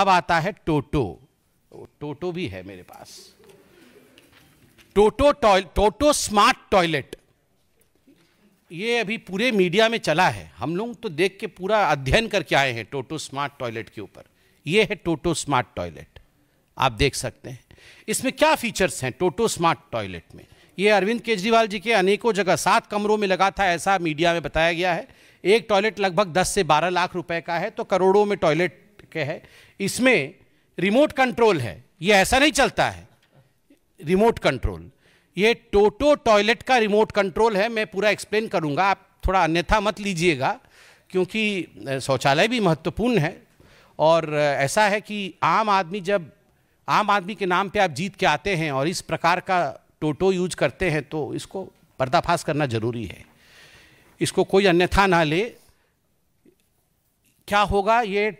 अब आता है टोटो। टोटो भी है मेरे पास। Toto toy Toto smart toilet. ये अभी पूरे मीडिया में चला है। हम लोग तो देख के पूरा अध्ययन करके आए हैं टोटो स्मार्ट टॉयलेट के ऊपर। ये है टोटो स्मार्ट टॉयलेट। आप देख सकते हैं। इसमें क्या फीचर्स हैं टोटो स्मार्ट टॉयलेट में? ये अरविंद केजरीवाल जी के अनेकों जगह, सात कमरों में लगा था, ऐसा मीडिया में बताया गया है। एक टॉयलेट लगभग 10 से 12 लाख रुपए का है तो करोड़ों में टॉयलेट के है, इसमें रिमोट कंट्रोल है। ये ऐसा नहीं चलता है। रिमोट कंट्रोल ये टोटो टॉयलेट का रिमोट कंट्रोल है, मैं पूरा एक्सप्लेन करूँगा। आप थोड़ा अन्यथा मत लीजिएगा, क्योंकि शौचालय भी महत्वपूर्ण है। और ऐसा है कि आम आदमी जब, आम आदमी के नाम पे आप जीत के आते हैं और इस प्रकार का टोटो यूज़ करते हैं तो इसको पर्दाफाश करना ज़रूरी है। इसको कोई अन्यथा ना ले। क्या होगा, ये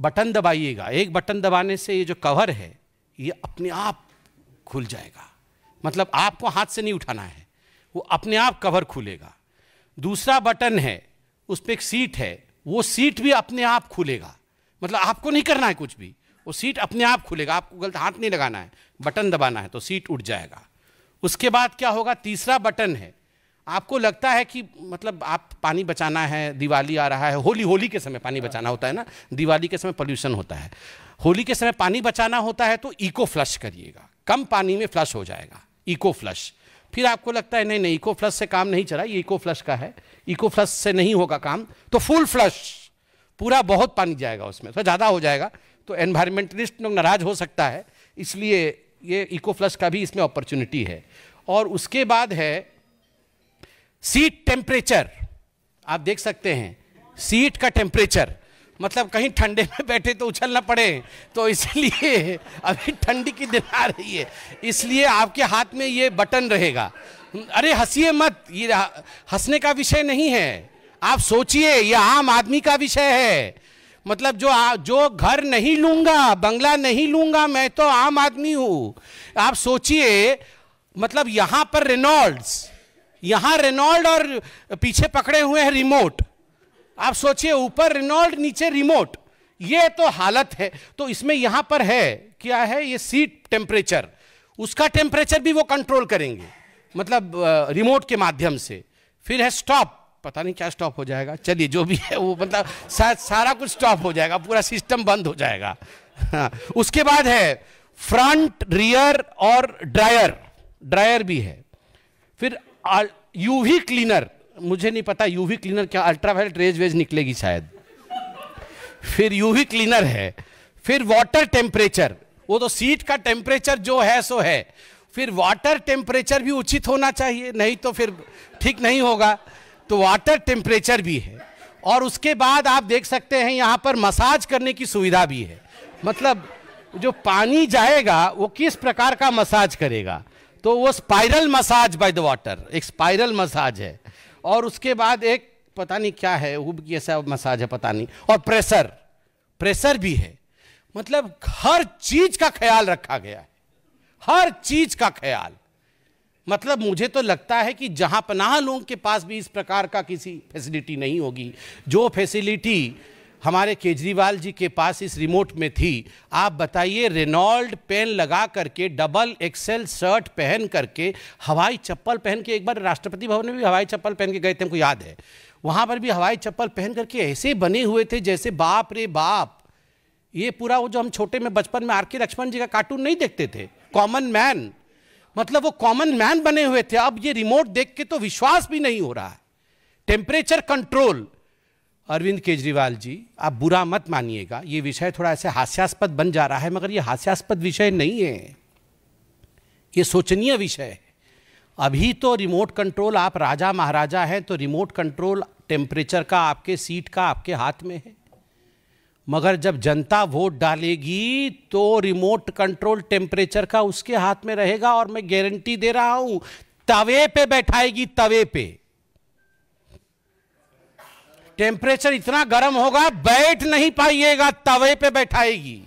बटन दबाइएगा। एक बटन दबाने से ये जो कवर है, ये अपने आप खुल जाएगा। मतलब आपको हाथ से नहीं उठाना है, वो अपने आप कवर खुलेगा। दूसरा बटन है, उस पर एक सीट है, वो सीट भी अपने आप खुलेगा। मतलब आपको नहीं करना है कुछ भी, वो सीट अपने आप खुलेगा। आपको गलत हाथ नहीं लगाना है, बटन दबाना है तो सीट उठ जाएगा। उसके बाद क्या होगा, तीसरा बटन है आपको लगता है कि मतलब आप पानी बचाना है, दिवाली आ रहा है, होली होली के समय पानी बचाना होता है ना? दिवाली के समय पोल्यूशन होता है। होली के समय पानी बचाना होता है तो इको फ्लश करिएगा। कम पानी में फ्लश हो जाएगा इको फ्लश फिर आपको लगता है, नहीं नहीं इको फ्लश से काम नहीं चला, ये इको फ्लश का है। इको फ्लश से नहीं होगा काम तो फुल फ्लश पूरा बहुत पानी जाएगा उसमें तो ज़्यादा हो जाएगा तो एनवायरमेंटलिस्ट लोग नाराज़ हो सकता है। इसलिए ये इको फ्लश का भी इसमें अपॉर्चुनिटी है। और उसके बाद है सीट टेम्परेचर आप देख सकते हैं सीट का टेम्परेचर मतलब कहीं ठंडे में बैठे तो उछल ना पड़े तो इसलिए अभी ठंडी की दिन आ रही है। इसलिए आपके हाथ में ये बटन रहेगा। अरे हंसीए मत ये हंसने का विषय नहीं है। आप सोचिए ये आम आदमी का विषय है। मतलब जो आ, जो घर नहीं लूँगा बंगला नहीं लूँगा मैं तो आम आदमी हूँ। आप सोचिए मतलब यहाँ पर रेनॉल्ड्स यहाँ रेनॉल्ड और पीछे पकड़े हुए हैं रिमोट। आप सोचिए ऊपर रेनॉल्ड नीचे रिमोट। ये तो हालत है। तो इसमें यहाँ पर है क्या है? ये सीट टेम्परेचर। उसका टेम्परेचर भी वो कंट्रोल करेंगे। मतलब रिमोट के माध्यम से। फिर है स्टॉप। पता नहीं क्या स्टॉप हो जाएगा। चलिए जो भी है वो मतलब सारा कुछ स्टॉप हो जाएगा। पूरा सिस्टम बंद हो जाएगा। हाँ, उसके बाद है फ्रंट रियर और ड्रायर। ड्रायर भी है। फिर यूवी क्लीनर मुझे नहीं पता यूवी क्लीनर क्या अल्ट्रावायलेट रेज वेज निकलेगी शायद। फिर यूवी क्लीनर है। फिर वाटर टेम्परेचर वो तो सीट का टेम्परेचर जो है, सो है। फिर वाटर टेम्परेचर भी उचित होना चाहिए, नहीं तो फिर ठीक नहीं होगा। तो वाटर टेम्परेचर भी है। और उसके बाद आप देख सकते हैं, यहाँ पर मसाज करने की सुविधा भी है। मतलब जो पानी जाएगा, वो किस प्रकार का मसाज करेगा? तो वो spiral massage by the water एक स्पाइरल मसाज है। और उसके बाद एक पता नहीं क्या है वो कैसा मसाज है पता नहीं। और प्रेशर प्रेशर भी है। मतलब हर चीज़ का ख्याल रखा गया है। हर चीज़ का ख्याल। मतलब मुझे तो लगता है कि जहाँ पनाह लोगों के पास भी इस प्रकार का किसी फैसिलिटी नहीं होगी। जो फैसिलिटी हमारे केजरीवाल जी के पास इस रिमोट में थी। आप बताइए, रेनॉल्ड पेन लगा करके, डबल एक्सेल शर्ट पहन करके, हवाई चप्पल पहन के एक बार राष्ट्रपति भवन में भी हवाई चप्पल पहन के गए थे, हमको याद है। वहाँ पर भी हवाई चप्पल पहन करके ऐसे बने हुए थे जैसे, बाप रे बाप! ये पूरा वो जो हम छोटे में बचपन में आर के लक्ष्मण जी का कार्टून नहीं देखते थे। Common man. मतलब वो कॉमन मैन बने हुए थे। अब ये रिमोट देख के तो विश्वास भी नहीं हो रहा है। Temperature control. अरविंद केजरीवाल जी, आप बुरा मत मानिएगा। ये विषय थोड़ा ऐसे हास्यास्पद बन जा रहा है, मगर ये हास्यास्पद विषय नहीं है। ये सोचनीय विषय है। अभी तो रिमोट कंट्रोल, आप राजा महाराजा हैं तो रिमोट कंट्रोल टेम्परेचर का, आपके सीट का, आपके हाथ में है। मगर जब जनता वोट डालेगी तो रिमोट कंट्रोल टेम्परेचर का उसके हाथ में रहेगा, और मैं गारंटी दे रहा हूँ, तवे पे बैठाएगी, तवे पे। टेम्परेचर इतना गर्म होगा बैठ नहीं पाइएगा तवे पे बैठाएगी।